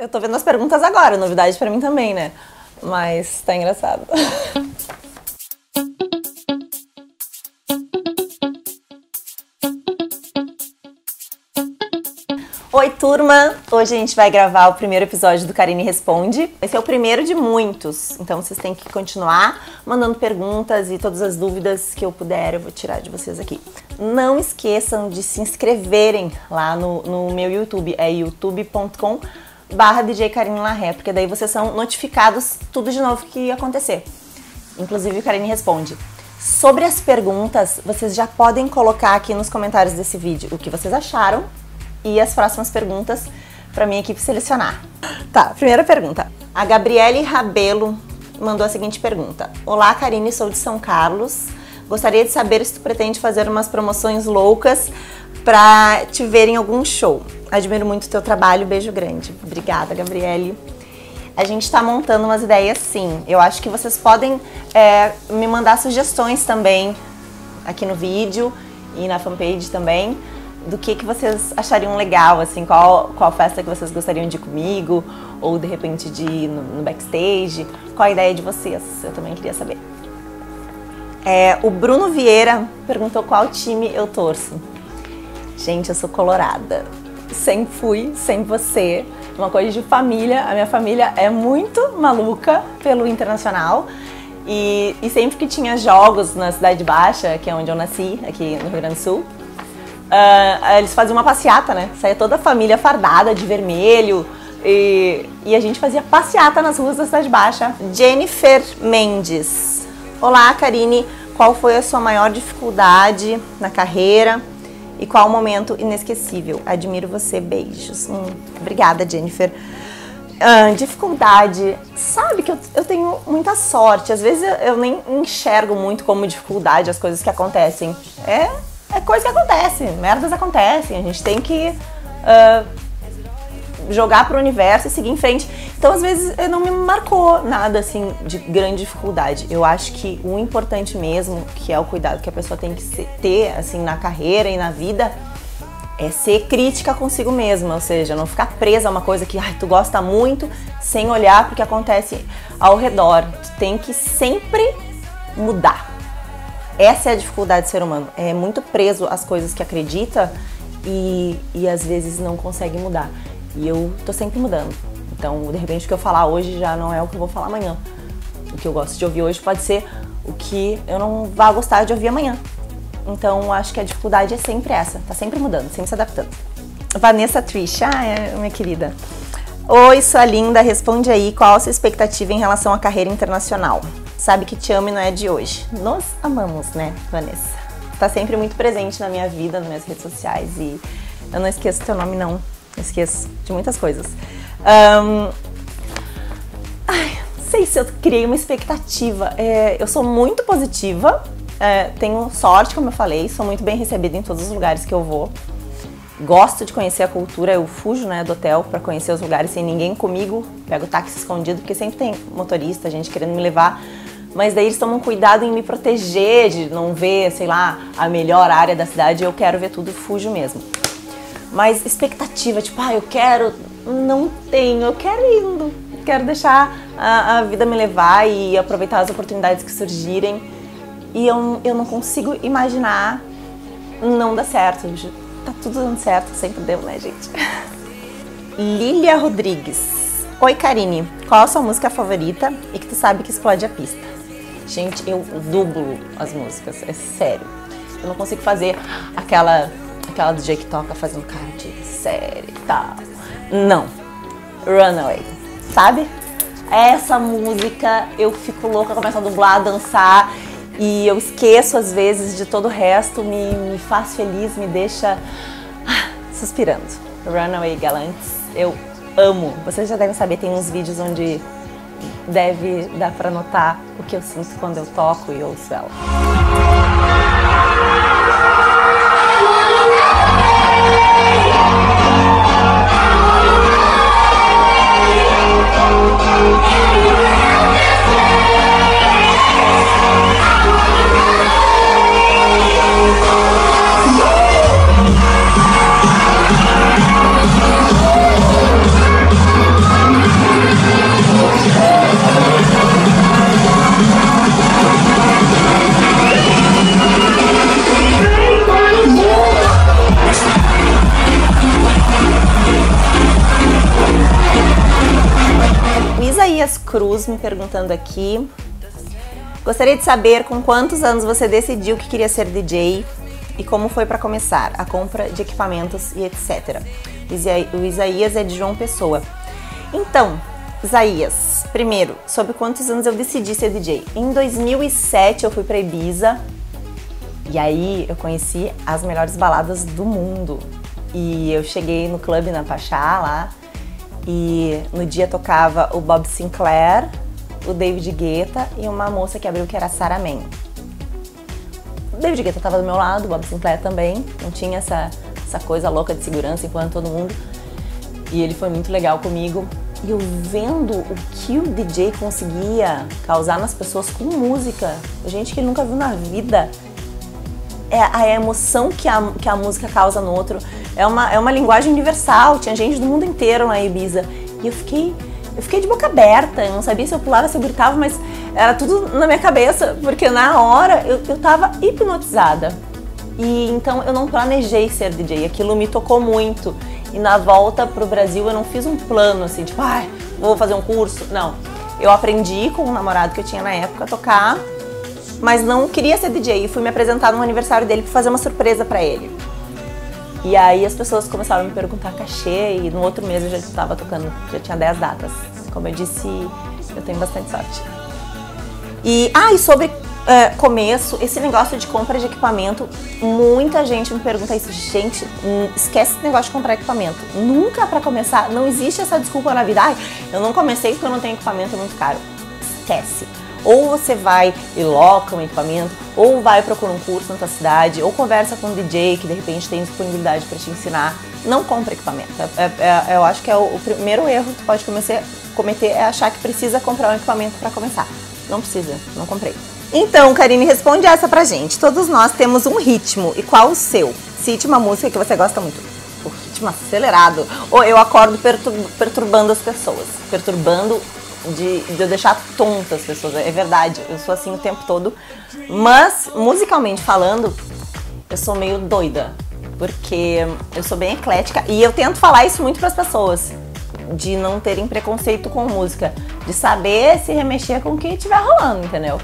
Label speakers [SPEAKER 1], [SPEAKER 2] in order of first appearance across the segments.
[SPEAKER 1] Eu tô vendo as perguntas agora, novidade pra mim também, né? Mas tá engraçado. Oi, turma! Hoje a gente vai gravar o primeiro episódio do Karine Responde. Esse é o primeiro de muitos, então vocês têm que continuar mandando perguntas e todas as dúvidas que eu puder eu vou tirar de vocês aqui. Não esqueçam de se inscreverem lá no, no meu YouTube, é youtube.com barra DJ Karine Larré, porque daí vocês são notificados tudo de novo que acontecer. Inclusive o Karine Responde. Sobre as perguntas, vocês já podem colocar aqui nos comentários desse vídeo o que vocês acharam e as próximas perguntas para minha equipe selecionar. Tá, primeira pergunta. A Gabriele Rabelo mandou a seguinte pergunta: Olá, Karine, sou de São Carlos. Gostaria de saber se tu pretende fazer umas promoções loucas para te ver em algum show. Admiro muito o teu trabalho, beijo grande. Obrigada, Gabriele. A gente está montando umas ideias sim. Eu acho que vocês podem é, me mandar sugestões também aqui no vídeo e na fanpage também do que, que vocês achariam legal, assim, qual, qual festa que vocês gostariam de ir comigo, ou de repente de ir no, no backstage, qual a ideia de vocês, eu também queria saber. É, o Bruno Vieira perguntou qual time eu torço. Gente, eu sou colorada. Sempre fui, sem você. Uma coisa de família. A minha família é muito maluca pelo internacional. E, e sempre que tinha jogos na Cidade Baixa, que é onde eu nasci, aqui no Rio Grande do Sul, Uh, eles faziam uma passeata, né? Saía toda a família fardada de vermelho e, e, a gente fazia passeata nas ruas da Cidade Baixa. Jennifer Mendes. Olá, Karine. Qual foi a sua maior dificuldade na carreira e qual o momento inesquecível? Admiro você. Beijos. Hum, obrigada, Jennifer. Uh, dificuldade. Sabe que eu, eu, tenho muita sorte. Às vezes eu, eu nem enxergo muito como dificuldade as coisas que acontecem. É é coisa que acontece, merdas acontecem, a gente tem que uh, jogar pro universo e seguir em frente. Então, às vezes, não me marcou nada assim de grande dificuldade. Eu acho que o importante mesmo, que é o cuidado que a pessoa tem que ter assim na carreira e na vida, é ser crítica consigo mesma, ou seja, não ficar presa a uma coisa que ai, tu gosta muito sem olhar para o que acontece ao redor. Tu tem que sempre mudar. Essa é a dificuldade do ser humano. É muito preso às coisas que acredita e, e às vezes não consegue mudar. E eu tô sempre mudando. Então, de repente, o que eu falar hoje já não é o que eu vou falar amanhã. O que eu gosto de ouvir hoje pode ser o que eu não vá gostar de ouvir amanhã. Então, acho que a dificuldade é sempre essa, tá sempre mudando, sempre se adaptando. Vanessa Trish, ah, é, minha querida. Oi, sua linda, responde aí qual a sua expectativa em relação à carreira internacional sabe que te amo e não é de hoje. Nós amamos, né, Vanessa? Tá sempre muito presente na minha vida, nas minhas redes sociais e eu não esqueço teu nome, não. Esqueço de muitas coisas. Um... Ai, sei se eu criei uma expectativa. É, eu sou muito positiva, é, tenho sorte, como eu falei, sou muito bem recebida em todos os lugares que eu vou. Gosto de conhecer a cultura, eu fujo né, do hotel para conhecer os lugares sem ninguém comigo. Pego táxi escondido, porque sempre tem motorista, gente querendo me levar mas daí eles tomam cuidado em me proteger, de não ver, sei lá, a melhor área da cidade, eu quero ver tudo fujo mesmo. Mas expectativa, tipo, ah, eu quero, não tenho, eu quero indo, quero deixar a, a vida me levar e aproveitar as oportunidades que surgirem. E eu, eu não consigo imaginar não dar certo. Tá tudo dando certo, sempre deu, né, gente? Lilia Rodrigues. Oi, Karine. Qual a sua música favorita e que tu sabe que explode a pista? Gente, eu dublo as músicas, é sério. Eu não consigo fazer aquela aquela DJ que toca fazendo cara de série e tal. Não. Runaway, sabe? Essa música eu fico louca, começo a dublar, a dançar e eu esqueço às vezes de todo o resto, me, me faz feliz, me deixa ah, suspirando. Runaway Galantes, eu amo. Vocês já devem saber, tem uns vídeos onde deve dar para notar o que eu sinto quando eu toco e ouço ela. Cruz me perguntando aqui. Gostaria de saber com quantos anos você decidiu que queria ser DJ e como foi para começar a compra de equipamentos e etc. O Isaías é de João Pessoa. Então, Isaías, primeiro, sobre quantos anos eu decidi ser DJ? Em 2007 eu fui para Ibiza e aí eu conheci as melhores baladas do mundo. E eu cheguei no clube na Pachá lá e no dia tocava o Bob Sinclair, o David Guetta e uma moça que abriu que era Sarah Mann. O David Guetta estava do meu lado, o Bob Sinclair também, não tinha essa, essa coisa louca de segurança empurrando todo mundo. E ele foi muito legal comigo. E eu vendo o que o DJ conseguia causar nas pessoas com música, gente que ele nunca viu na vida, é a emoção que a, que a música causa no outro. É uma, é uma linguagem universal, tinha gente do mundo inteiro na Ibiza. E eu fiquei, eu fiquei de boca aberta, eu não sabia se eu pulava, se eu gritava, mas era tudo na minha cabeça, porque na hora eu, eu tava hipnotizada. E então eu não planejei ser DJ, aquilo me tocou muito. E na volta pro Brasil eu não fiz um plano assim, tipo, ai, vou fazer um curso. Não. Eu aprendi com um namorado que eu tinha na época a tocar mas não queria ser DJ e fui me apresentar no aniversário dele para fazer uma surpresa para ele. E aí as pessoas começaram a me perguntar cachê e no outro mês eu já estava tocando, já tinha 10 datas. Como eu disse, eu tenho bastante sorte. E, ah, e sobre uh, começo, esse negócio de compra de equipamento, muita gente me pergunta isso. Gente, hum, esquece esse negócio de comprar equipamento. Nunca para começar, não existe essa desculpa na vida. Ai, eu não comecei porque eu não tenho equipamento muito caro. Esquece ou você vai e loca um equipamento, ou vai procurar um curso na tua cidade, ou conversa com um DJ que de repente tem disponibilidade para te ensinar. Não compra equipamento. É, é, é, eu acho que é o, o, primeiro erro que tu pode começar, cometer é achar que precisa comprar um equipamento para começar. Não precisa, não comprei. Então, Karine, responde essa pra gente. Todos nós temos um ritmo. E qual o seu? Cite uma música que você gosta muito. O ritmo acelerado. Ou eu acordo perturbando as pessoas. Perturbando de, de eu deixar tonta as pessoas. É verdade, eu sou assim o tempo todo. Mas, musicalmente falando, eu sou meio doida. Porque eu sou bem eclética e eu tento falar isso muito para as pessoas. De não terem preconceito com música. De saber se remexer com o que estiver rolando, entendeu?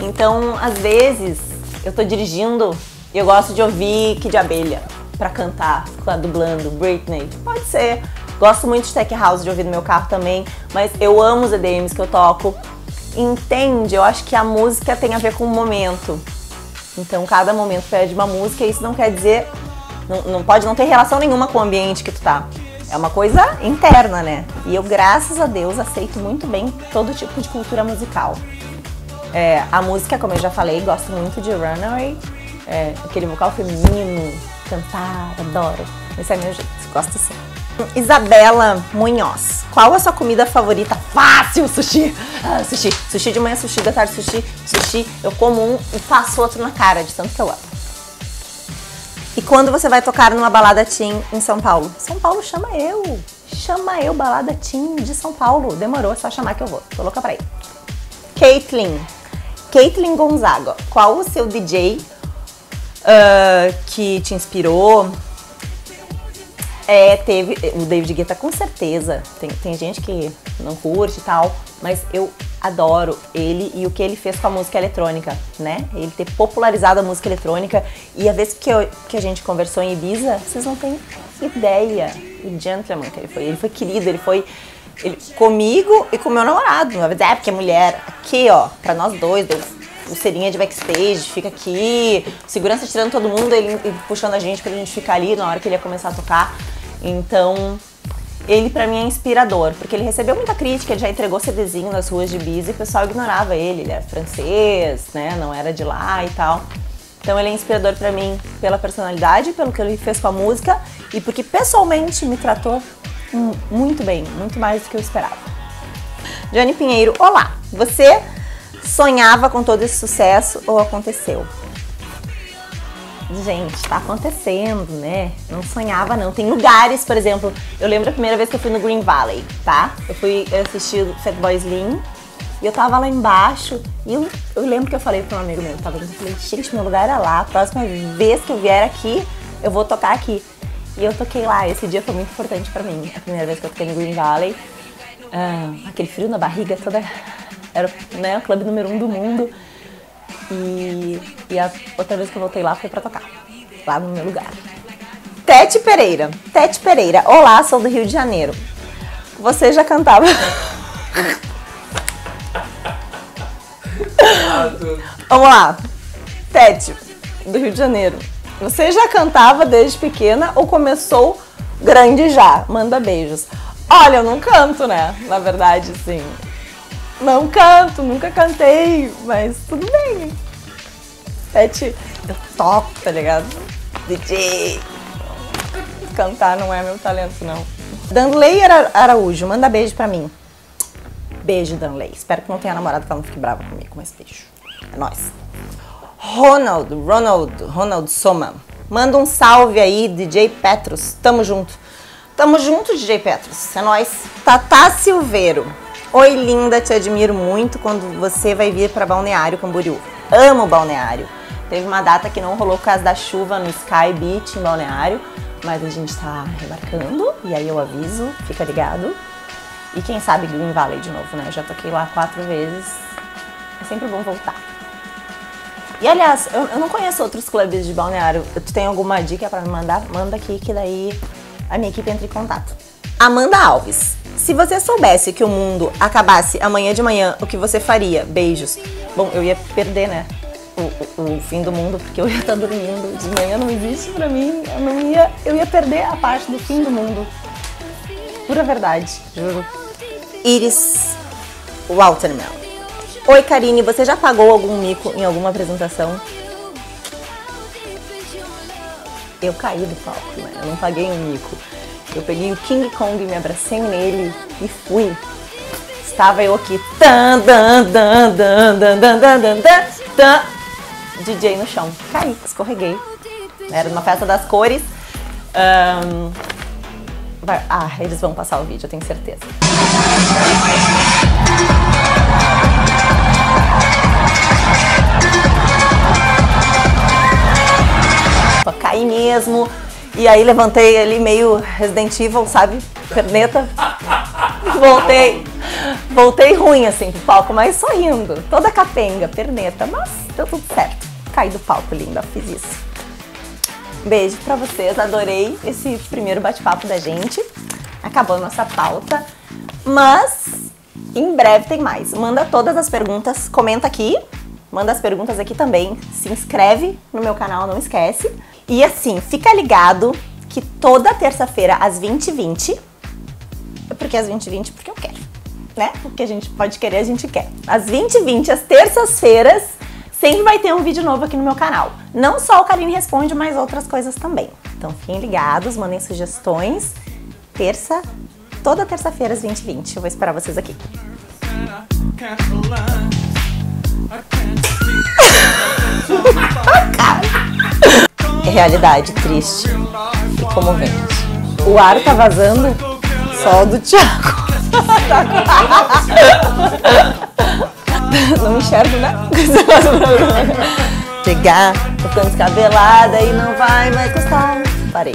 [SPEAKER 1] Então, às vezes, eu tô dirigindo e eu gosto de ouvir Kid Abelha para cantar, ficar dublando Britney. Pode ser. Gosto muito de tech house de ouvir no meu carro também, mas eu amo os EDMs que eu toco. Entende? Eu acho que a música tem a ver com o momento. Então cada momento pede uma música e isso não quer dizer. Não, não pode não ter relação nenhuma com o ambiente que tu tá. É uma coisa interna, né? E eu, graças a Deus, aceito muito bem todo tipo de cultura musical. É, a música, como eu já falei, gosto muito de Runaway. É, aquele vocal feminino, cantar, adoro. Esse é meu jeito, gosto sim. Isabela Munhoz, qual a sua comida favorita? Fácil, sushi. Ah, sushi. Sushi de manhã, sushi da tarde, sushi. Sushi, eu como um e passo outro na cara, de tanto que eu amo. E quando você vai tocar numa balada teen em São Paulo? São Paulo chama eu. Chama eu, balada teen de São Paulo. Demorou, é só chamar que eu vou. Tô louca pra ir. Caitlyn. Caitlyn Gonzaga, qual o seu DJ uh, ah, que te inspirou, é, teve. O David Guetta com certeza. Tem, tem gente que não curte e tal, mas eu adoro ele e o que ele fez com a música eletrônica, né? Ele ter popularizado a música eletrônica e a vez que, eu, que a gente conversou em Ibiza, vocês não têm ideia o gentleman que ele foi. Ele foi querido, ele foi ele, comigo e com meu namorado. Vez, é, porque é mulher. Aqui, ó, pra nós dois, pulseirinha de backstage, fica aqui, segurança tirando todo mundo, ele, puxando a gente pra gente ficar ali na hora que ele ia começar a tocar. Então, ele para mim é inspirador, porque ele recebeu muita crítica, ele já entregou CDzinho nas ruas de Ibiza e o pessoal ignorava ele, ele era francês, né, não era de lá e tal. Então ele é inspirador para mim pela personalidade, pelo que ele fez com a música e porque pessoalmente me tratou muito bem, muito mais do que eu esperava. Johnny Pinheiro, olá! Você sonhava com todo esse sucesso ou aconteceu? gente, tá acontecendo, né? Não sonhava não. Tem lugares, por exemplo, eu lembro a primeira vez que eu fui no Green Valley, tá? Eu fui assistir o Fatboy Slim e eu tava lá embaixo e eu, eu lembro que eu falei pra um amigo meu, tava eu falei, gente, meu lugar era lá, a próxima vez que eu vier aqui, eu vou tocar aqui. E eu toquei lá, esse dia foi muito importante pra mim, a primeira vez que eu toquei no Green Valley. ah, aquele frio na barriga, toda. Era né, o clube número um do mundo. E, e a outra vez que eu voltei lá foi pra tocar, lá no meu lugar. Tete Pereira. Tete Pereira. Olá, sou do Rio de Janeiro. Você já cantava. Vamos lá. Tete, do Rio de Janeiro. Você já cantava desde pequena ou começou grande já? Manda beijos. Olha, eu não canto, né? Na verdade, sim. Não canto, nunca cantei, mas tudo bem. Tete, eu toco, tá ligado? DJ. Cantar não é meu talento, não. Danley Araújo, manda beijo pra mim. Beijo, Danley. Espero que não tenha namorado que ela não fique brava comigo, mas beijo. É nóis. Ronald, Ronald, Ronald Soma. Manda um salve aí, DJ Petros. Tamo junto. Tamo junto, DJ Petros. É nóis. Tatá Silveiro. Oi, linda, te admiro muito quando você vai vir para Balneário Camboriú. Amo Balneário. Teve uma data que não rolou por causa da chuva no Sky Beach em Balneário, mas a gente tá remarcando e aí eu aviso, fica ligado. E quem sabe Green Valley de novo, né? Eu já toquei lá quatro vezes. É sempre bom voltar. E aliás, eu, eu não conheço outros clubes de balneário. Tu tem alguma dica para me mandar? Manda aqui que daí a minha equipe entra em contato. Amanda Alves. Se você soubesse que o mundo acabasse amanhã de manhã, o que você faria? Beijos. Bom, eu ia perder, né? O, o, o fim do mundo, porque eu ia estar dormindo. De manhã não existe pra mim. Eu não ia. Eu ia perder a parte do fim do mundo. Pura verdade, juro. Iris Waltermel. Oi, Karine, você já pagou algum mico em alguma apresentação? Eu caí do palco, né? Eu não paguei um mico. Eu peguei o King Kong, me abracei nele e fui. Estava eu aqui, tan, dan, dan, dan, dan, dan, dan, dan, dan, DJ no chão. Caí, escorreguei. Era uma festa das cores. Um, ah, eles vão passar o vídeo, eu tenho certeza. Caí mesmo. E aí levantei ali meio Resident Evil, sabe? Perneta. Voltei. Voltei ruim assim pro palco, mas sorrindo. Toda capenga, perneta. Mas deu tudo certo. Caí do palco, linda. Fiz isso. Beijo pra vocês. Adorei esse primeiro bate-papo da gente. Acabou a nossa pauta. Mas em breve tem mais. Manda todas as perguntas, comenta aqui Manda as perguntas aqui também. Se inscreve no meu canal, não esquece. E assim, fica ligado que toda terça-feira às 20h20, porque às 20h20 porque eu quero, né? Porque a gente pode querer, a gente quer. Às 20h20, às terças-feiras, sempre vai ter um vídeo novo aqui no meu canal. Não só o Karine Responde, mas outras coisas também. Então fiquem ligados, mandem sugestões. Terça, toda terça-feira às 20h20. Eu vou esperar vocês aqui. É realidade triste e comovente. O ar tá vazando só do Thiago. Não enxergo, né? Chegar, tô ficando descabelada e não vai mais gostar. Parei.